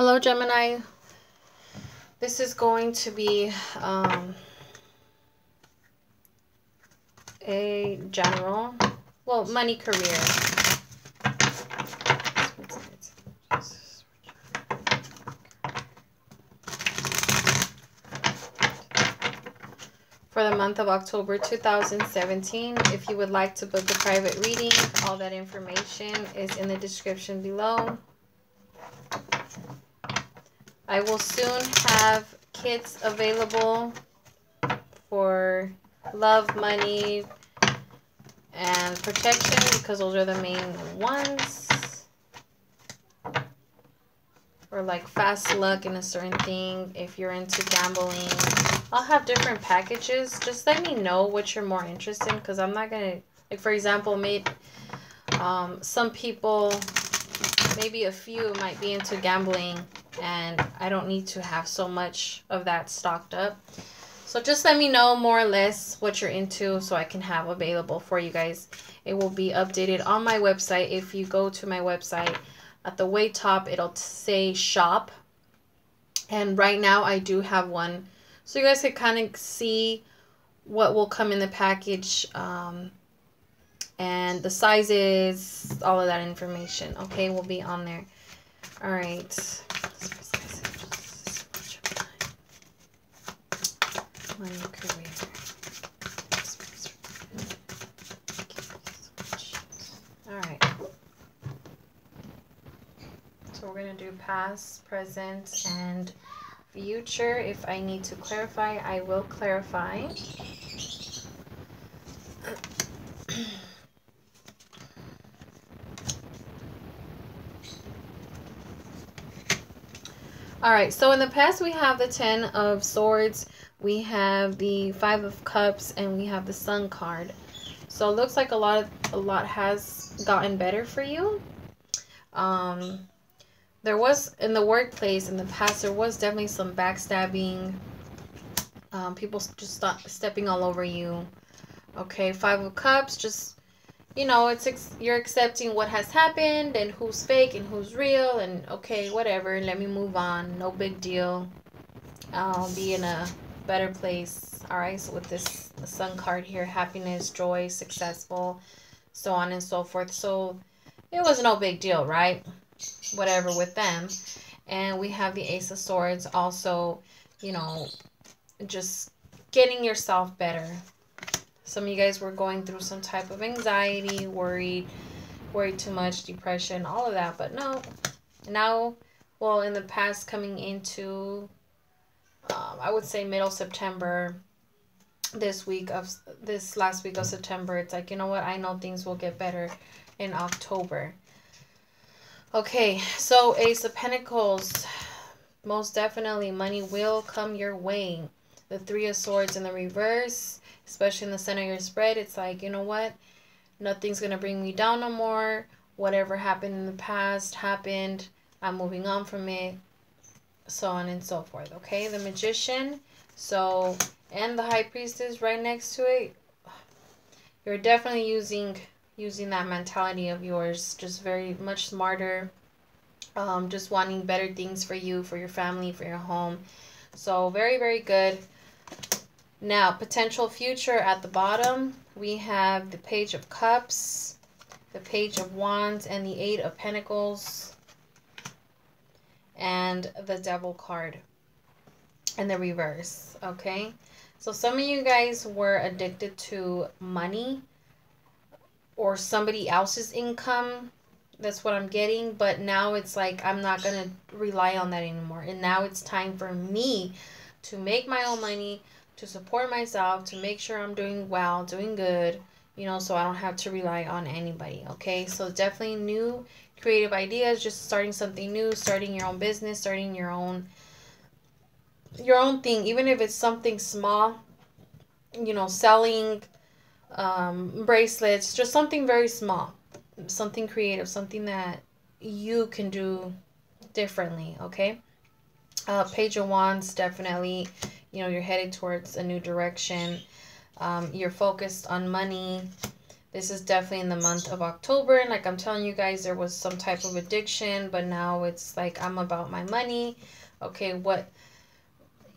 Hello, Gemini. This is going to be um, a general, well, money career. For the month of October 2017, if you would like to book a private reading, all that information is in the description below. I will soon have kits available for love, money, and protection because those are the main ones. Or like fast luck in a certain thing if you're into gambling. I'll have different packages. Just let me know what you're more interested in because I'm not going to, like for example, maybe um, some people, maybe a few might be into gambling and I don't need to have so much of that stocked up. So just let me know more or less what you're into so I can have available for you guys. It will be updated on my website. If you go to my website, at the way top, it'll say shop. And right now I do have one. So you guys can kind of see what will come in the package. Um, and the sizes, all of that information, okay, will be on there. All right. Money career. Alright. So we're going to do past, present, and future. If I need to clarify, I will clarify. All right, so in the past we have the 10 of swords, we have the 5 of cups, and we have the sun card. So it looks like a lot of a lot has gotten better for you. Um there was in the workplace in the past there was definitely some backstabbing. Um people just stop stepping all over you. Okay, 5 of cups just you know, it's you're accepting what has happened and who's fake and who's real and okay, whatever, let me move on. No big deal. I'll be in a better place. All right, so with this sun card here, happiness, joy, successful, so on and so forth. So it was no big deal, right? Whatever with them. And we have the Ace of Swords also, you know, just getting yourself better, some of you guys were going through some type of anxiety, worried, worried too much, depression, all of that. But no, now, well, in the past, coming into, um, I would say middle September, this week of this last week of September, it's like, you know what? I know things will get better in October. Okay, so Ace of Pentacles, most definitely money will come your way. The Three of Swords in the reverse especially in the center of your spread, it's like, you know what? Nothing's going to bring me down no more. Whatever happened in the past happened. I'm moving on from it. So on and so forth. Okay, the magician. So, and the high priestess right next to it. You're definitely using using that mentality of yours. Just very much smarter. Um, just wanting better things for you, for your family, for your home. So very, very good. Now, potential future at the bottom, we have the Page of Cups, the Page of Wands, and the Eight of Pentacles, and the Devil card in the reverse, okay? So some of you guys were addicted to money or somebody else's income. That's what I'm getting. But now it's like I'm not going to rely on that anymore. And now it's time for me to make my own money, to support myself, to make sure I'm doing well, doing good, you know, so I don't have to rely on anybody, okay? So definitely new creative ideas, just starting something new, starting your own business, starting your own your own thing, even if it's something small, you know, selling um, bracelets, just something very small, something creative, something that you can do differently, okay? Uh, Page of Wands, definitely you know, you're headed towards a new direction. Um, you're focused on money. This is definitely in the month of October. And like I'm telling you guys, there was some type of addiction, but now it's like I'm about my money. Okay, what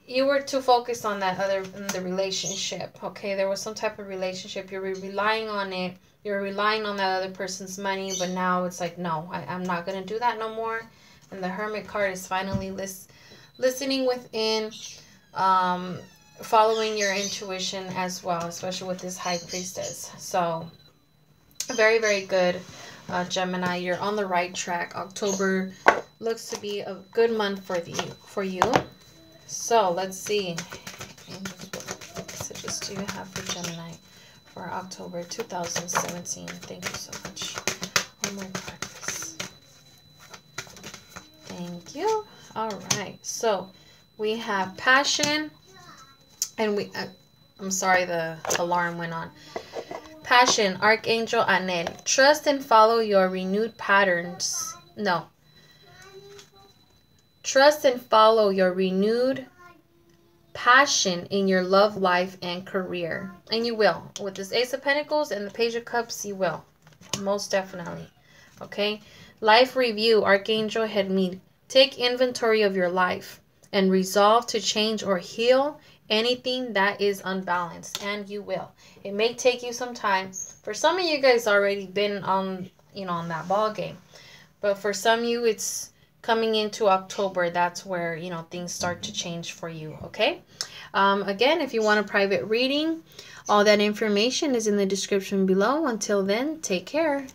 you were too focused on that other the relationship. Okay, there was some type of relationship. You're relying on it. You're relying on that other person's money, but now it's like, no, I, I'm not gonna do that no more. And the Hermit card is finally list, listening within, um, following your intuition as well, especially with this High Priestess. So very, very good, uh, Gemini. You're on the right track. October looks to be a good month for the for you. So let's see. What messages do you have for Gemini for October 2017? Thank you so much. Oh my goodness. Thank you. All right. So we have passion, and we. Uh, I'm sorry, the alarm went on. Passion, Archangel Haniel. Trust and follow your renewed patterns. No. Trust and follow your renewed passion in your love life and career. And you will. With this Ace of Pentacles and the Page of Cups, you will. Most definitely. Okay? Life review, Archangel Hermit. Take inventory of your life and resolve to change or heal anything that is unbalanced and you will. It may take you some time. For some of you guys already been on you know on that ball game but for some of you it's coming into october. That's where you know things start to change for you okay? Um, again if you want a private reading all that information is in the description below. Until then take care